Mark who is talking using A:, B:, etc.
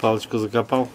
A: Палочку закопал.